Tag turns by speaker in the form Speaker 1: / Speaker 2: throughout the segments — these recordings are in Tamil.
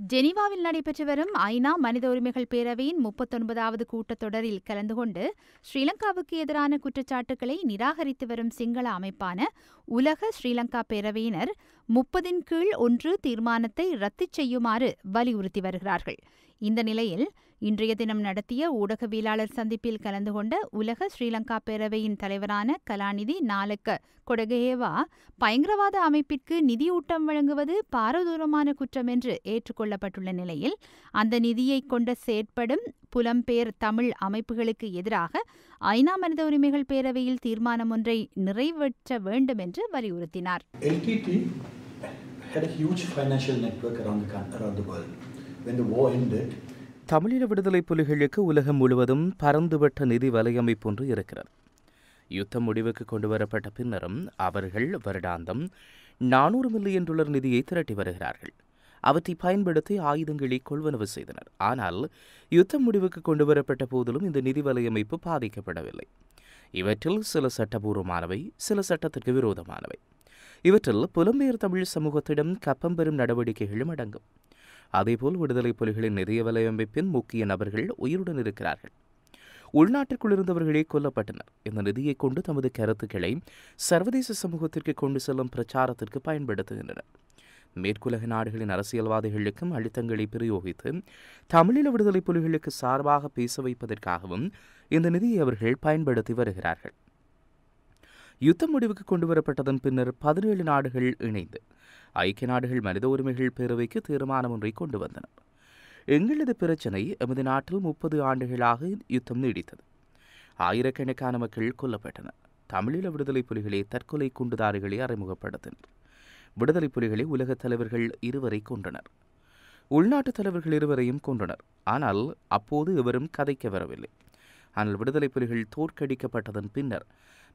Speaker 1: ஜெனீவாவில் நடைபெற்று வரும் ஐநா மனித உரிமைகள் பேரவையின் முப்பத்தொன்பதாவது கூட்டத்தொடரில் கலந்து கொண்டு ஸ்ரீலங்காவுக்கு எதிரான குற்றச்சாட்டுகளை நிராகரித்து வரும் சிங்கள அமைப்பான உலக ஸ்ரீலங்கா பேரவையினர் முப்பதின் கீழ் ஒன்று தீர்மானத்தை ரத்து செய்யுமாறு வலியுறுத்தி வருகிறார்கள். இந்த நிலையில் இன்றைய தினம் நடத்திய ஊடகவியலாளர் சந்திப்பில் கலந்து கொண்ட உலக ஸ்ரீலங்கா பேரவையின் தலைவரான கலாநிதி நாலக்க கொடகேவா பயங்கரவாத அமைப்பிற்கு நிதியூட்டம் வழங்குவது பாரதூரமான குற்றம் என்று ஏற்றுக்கொள்ளப்பட்டுள்ள நிலையில் அந்த நிதியை கொண்ட செயற்படும் புலம்பெயர் தமிழ் அமைப்புகளுக்கு எதிராக ஐநா மனித உரிமைகள் பேரவையில் தீர்மானம் ஒன்றை நிறைவேற்ற வேண்டும் என்று வலியுறுத்தினார்.
Speaker 2: Had a huge financial network around the, around the world. When the war ended,
Speaker 3: தமிழீழ விடுதலை புலிகளுக்கு உலகம் முழுவதும் பரந்துபட்ட நிதி வலையமைப்பு ஒன்று இருக்கிறது. யுத்தம் முடிவுக்கு கொண்டு வரப்பட்ட பின்னரும் அவர்கள் வருடாந்தம் நானூறு மில்லியன் டாலர் நிதியை திரட்டி வருகிறார்கள். அவற்றை பயன்படுத்தி ஆயுதங்களை கொள்வனவு செய்தனர். ஆனால் யுத்தம் முடிவுக்கு கொண்டு வரப்பட்ட போதிலும் இந்த நிதி வலையமைப்பு பாதிக்கப்படவில்லை. இவற்றில் சில சட்டபூர்வமானவை சில சட்டத்திற்கு விரோதமானவை. இவற்றில் புலம்பெயர் தமிழ் சமூகத்திடம் கப்பம் பெறும் நடவடிக்கைகளும் அடங்கும். அதேபோல் விடுதலை புலிகளின் நிதிய வலையமைப்பின் முக்கிய நபர்கள் உயிருடன் இருக்கிறார்கள். உள்நாட்டிற்குள் இருந்தவர்களே கொல்லப்பட்டனர். இந்த நிதியை கொண்டு தமது கருத்துக்களை சர்வதேச சமூகத்திற்கு கொண்டு செல்லும் பிரச்சாரத்திற்கு பயன்படுத்துகின்றனர். மேற்குலக நாடுகளின் அரசியல்வாதிகளுக்கும் அழுத்தங்களை பிரயோகித்து தமிழீழ விடுதலை புலிகளுக்கு சார்பாக பேச வைப்பதற்காகவும் இந்த நிதியை அவர்கள் பயன்படுத்தி வருகிறார்கள். யுத்தம் முடிவுக்கு கொண்டு வரப்பட்டதன் பின்னர் பதினேழு நாடுகள் இணைந்து ஐக்கிய நாடுகள் மனித உரிமைகள் பேரவைக்கு தீர்மானம் ஒன்றை கொண்டு வந்தனர் எங்களது பிரச்சினை எமது நாட்டில் முப்பது ஆண்டுகளாக யுத்தம் நீடித்தது. ஆயிரக்கணக்கான மக்கள் கொல்லப்பட்டனர் தமிழீழ விடுதலை புலிகளே தற்கொலை குண்டுதாரிகளை அறிமுகப்படுத்தினர். விடுதலை புலிகளை உலகத் தலைவர்கள் இருவரை கொன்றனர். உள்நாட்டு தலைவர்கள் இருவரையும் கொன்றனர். ஆனால் அப்போது எவரும் கதைக்க வரவில்லை. ஆனால் விடுதலை புலிகள் தோற்கடிக்கப்பட்டதன் பின்னர்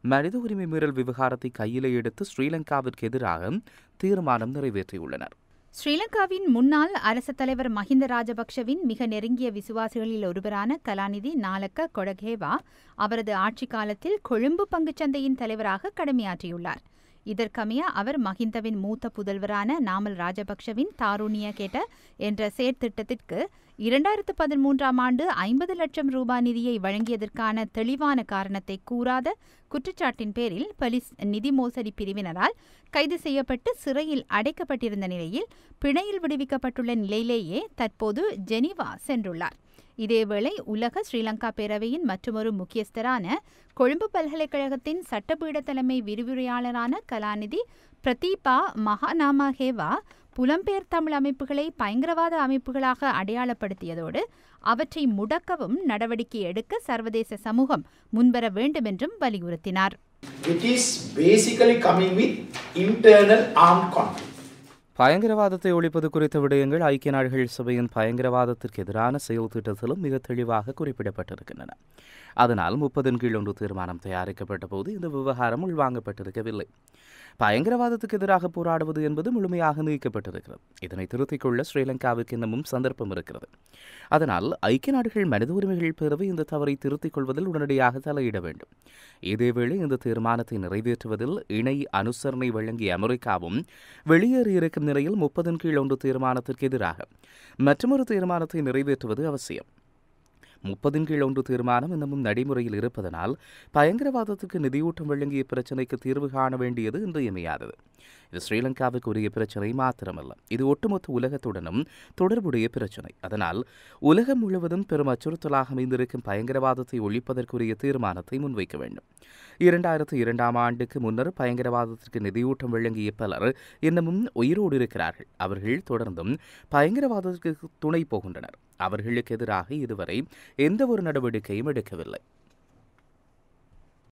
Speaker 3: மனித உரிமை மீறல் விவகாரத்தை கையிலே எடுத்து ஸ்ரீலங்காவிற்கு எதிராக தீர்மானம் நிறைவேற்றியுள்ளனர்.
Speaker 1: ஸ்ரீலங்காவின் முன்னாள் அரச தலைவர் மஹிந்த ராஜபக்ஷவின் மிக நெருங்கிய விசுவாசிகளில் ஒருவரான கலாநிதி நாலக்க கொடகேவா அவரது ஆட்சிக் காலத்தில் கொழும்பு பங்குச்சந்தையின் தலைவராக கடமையாற்றியுள்ளார். இதற்கமைய அவர் மஹிந்தவின் மூத்த புதல்வரான நாமல் ராஜபக்ஷவின் தாருணிய கேட்ட என்ற செயற்திட்டத்திற்கு இரண்டாயிரத்து பதிமூன்றாம் ஆண்டு ஐம்பது லட்சம் ரூபாய் நிதியை வழங்கியதற்கான தெளிவான காரணத்தை கூறாத குற்றச்சாட்டின் பேரில் போலீஸ் நிதி மோசடி பிரிவினரால் கைது செய்யப்பட்டு சிறையில் அடைக்கப்பட்டிருந்த நிலையில் பிணையில் விடுவிக்கப்பட்டுள்ள நிலையிலேயே தற்போது ஜெனீவா சென்றுள்ளார். இதேவேளை உலக ஸ்ரீலங்கா பேரவையின் மற்றொரு முக்கியஸ்தரான கொழும்பு பல்கலைக்கழகத்தின் சட்டப்பீட தலைமை விரிவுரையாளரான கலாநிதி பிரதீபா மகாநாமஹேவா புலம்பெயர் தமிழ் அமைப்புகளை பயங்கரவாத அமைப்புகளாக அடையாளப்படுத்தியதோடு அவற்றை முடக்கவும் நடவடிக்கை எடுக்க சர்வதேச சமூகம் முன்வர வேண்டும் என்றும் வலியுறுத்தினார்
Speaker 4: It is basically coming with internal armed conflict.
Speaker 3: பயங்கரவாதத்தை ஒழிப்பது குறித்த விடயங்கள் ஐக்கிய நாடுகள் சபையின் பயங்கரவாதத்திற்கு எதிரான செயல் திட்டத்திலும் மிக தெளிவாக குறிப்பிடப்பட்டிருக்கின்றன. அதனால் முப்பதின் கீழ் ஒன்று தீர்மானம் தயாரிக்கப்பட்ட போது இந்த விவகாரம் உள்வாங்கப்பட்டிருக்கவில்லை. பயங்கரவாதத்துக்கு எதிராக போராடுவது என்பது முழுமையாக நீக்கப்பட்டிருக்கிறது. இதனை திருத்திக் கொள்ள ஸ்ரீலங்காவுக்கு இன்னமும் சந்தர்ப்பம் இருக்கிறது. அதனால் ஐக்கிய நாடுகள் மனித உரிமைகள் பேரவை இந்த தவறை திருத்திக் கொள்வதில் உடனடியாக தலையிட வேண்டும். இதேவேளை இந்த தீர்மானத்தை நிறைவேற்றுவதில் இணை அனுசரணை வழங்கிய அமெரிக்காவும் வெளியேறியிருக்கும் நிலையில் முப்பதின் கீழ் ஒன்று தீர்மானத்திற்கு எதிராக மற்றொரு தீர்மானத்தை நிறைவேற்றுவது அவசியம். முப்பதின் கீழ் ஒன்று தீர்மானம் இன்னமும் நடைமுறையில் இருப்பதனால் பயங்கரவாதத்துக்கு நிதியூட்டம் வழங்கிய பிரச்சினைக்கு தீர்வு காண வேண்டியது இன்றியமையாதது. இது ஸ்ரீலங்காவுக்கு உரிய பிரச்சனை மாத்திரமல்ல. இது ஒட்டுமொத்த உலகத்துடனும் தொடர்புடைய பிரச்சினை. அதனால் உலகம் முழுவதும் பெரும் அச்சுறுத்தலாக அமைந்திருக்கும் பயங்கரவாதத்தை ஒழிப்பதற்குரிய தீர்மானத்தை முன்வைக்க வேண்டும். இரண்டாயிரத்து இரண்டாம் ஆண்டுக்கு முன்னர் பயங்கரவாதத்திற்கு நிதியூட்டம் வழங்கிய பலர் இன்னமும் உயிரோடு இருக்கிறார்கள். அவர்கள் தொடர்ந்தும் பயங்கரவாதத்திற்கு துணை போகின்றனர் அவர்களுக்கு எதிராக இதுவரை எந்த ஒரு நடவடிக்கையும் எடுக்கவில்லை.